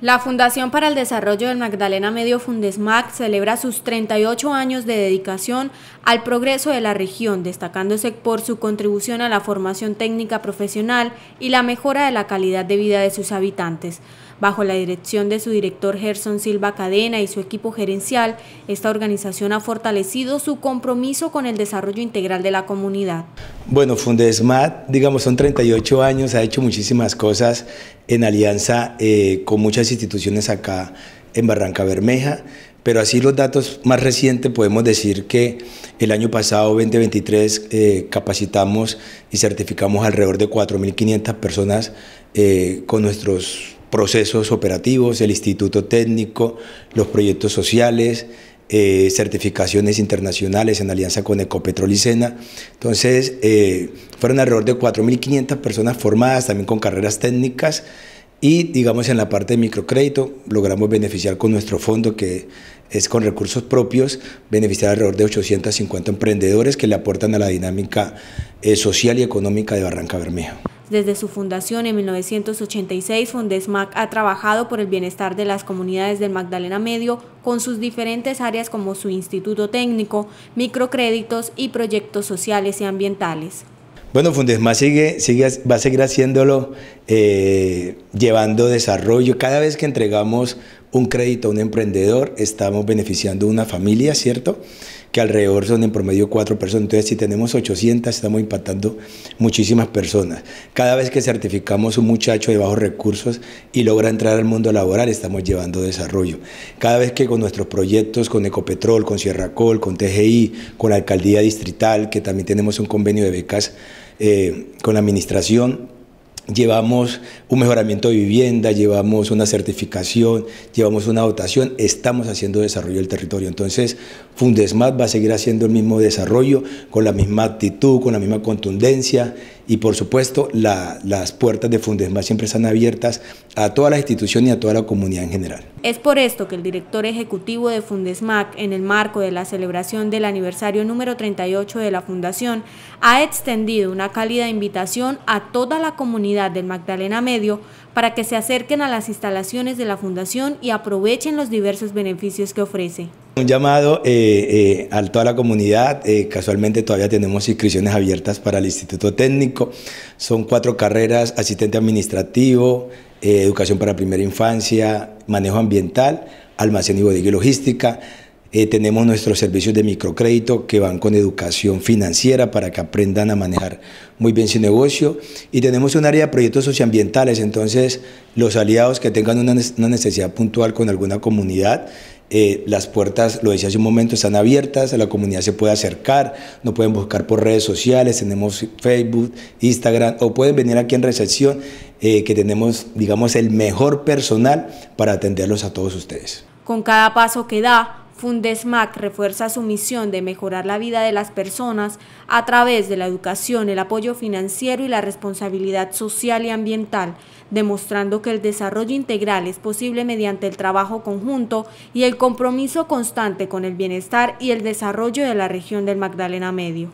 La Fundación para el Desarrollo del Magdalena Medio Fundesmac celebra sus 38 años de dedicación al progreso de la región, destacándose por su contribución a la formación técnica profesional y la mejora de la calidad de vida de sus habitantes. Bajo la dirección de su director Gerson Silva Cadena y su equipo gerencial, esta organización ha fortalecido su compromiso con el desarrollo integral de la comunidad. Bueno, Fundesmat, digamos, son 38 años, ha hecho muchísimas cosas en alianza eh, con muchas instituciones acá en Barranca Bermeja, pero así los datos más recientes podemos decir que el año pasado, 2023, eh, capacitamos y certificamos alrededor de 4.500 personas eh, con nuestros procesos operativos, el instituto técnico, los proyectos sociales, eh, certificaciones internacionales en alianza con Ecopetrol y Sena. Entonces, eh, fueron alrededor de 4.500 personas formadas, también con carreras técnicas, y digamos en la parte de microcrédito logramos beneficiar con nuestro fondo que es con recursos propios, beneficiar alrededor de 850 emprendedores que le aportan a la dinámica eh, social y económica de Barranca Bermeja. Desde su fundación en 1986, Fundesmac ha trabajado por el bienestar de las comunidades del Magdalena Medio con sus diferentes áreas como su instituto técnico, microcréditos y proyectos sociales y ambientales. Bueno, Fundesmac sigue, sigue, va a seguir haciéndolo, eh, llevando desarrollo. Cada vez que entregamos un crédito a un emprendedor, estamos beneficiando a una familia, ¿cierto? Que alrededor son en promedio cuatro personas. Entonces, si tenemos 800, estamos impactando muchísimas personas. Cada vez que certificamos un muchacho de bajos recursos y logra entrar al mundo laboral, estamos llevando desarrollo. Cada vez que con nuestros proyectos, con Ecopetrol, con Sierracol, con TGI, con la Alcaldía Distrital, que también tenemos un convenio de becas eh, con la administración, llevamos un mejoramiento de vivienda, llevamos una certificación, llevamos una dotación, estamos haciendo desarrollo del territorio. Entonces, Fundesmat va a seguir haciendo el mismo desarrollo, con la misma actitud, con la misma contundencia y por supuesto las puertas de Fundesmat siempre están abiertas a toda la institución y a toda la comunidad en general. Es por esto que el director ejecutivo de Fundesmac, en el marco de la celebración del aniversario número 38 de la Fundación, ha extendido una cálida invitación a toda la comunidad del Magdalena Medio para que se acerquen a las instalaciones de la Fundación y aprovechen los diversos beneficios que ofrece. Un llamado eh, eh, a toda la comunidad, eh, casualmente todavía tenemos inscripciones abiertas para el Instituto Técnico, son cuatro carreras, asistente administrativo, educación para primera infancia, manejo ambiental, almacén y bodega y logística, eh, tenemos nuestros servicios de microcrédito que van con educación financiera para que aprendan a manejar muy bien su negocio. Y tenemos un área de proyectos socioambientales, entonces los aliados que tengan una, necesidad puntual con alguna comunidad, eh, las puertas, lo decía hace un momento, están abiertas, la comunidad se puede acercar, nos pueden buscar por redes sociales, tenemos Facebook, Instagram, o pueden venir aquí en recepción, eh, que tenemos, digamos, el mejor personal para atenderlos a todos ustedes. Con cada paso que da, Fundesmac refuerza su misión de mejorar la vida de las personas a través de la educación, el apoyo financiero y la responsabilidad social y ambiental, demostrando que el desarrollo integral es posible mediante el trabajo conjunto y el compromiso constante con el bienestar y el desarrollo de la región del Magdalena Medio.